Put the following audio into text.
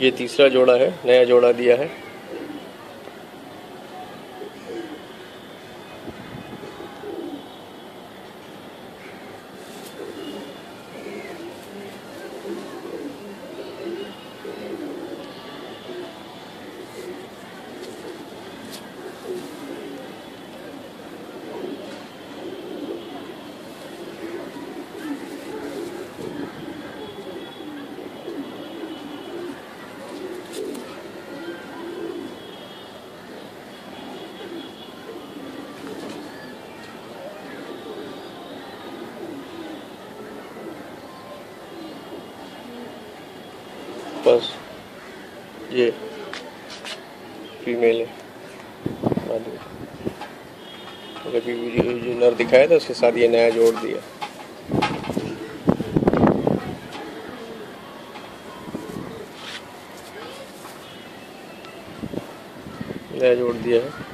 ये तीसरा जोड़ा है नया जोड़ा दिया है। बस ये फीमेल है। अभी वीडियो जो नर दिखाया था, उसके साथ ये नया जोड़ दिया। नया जोड़ दिया है।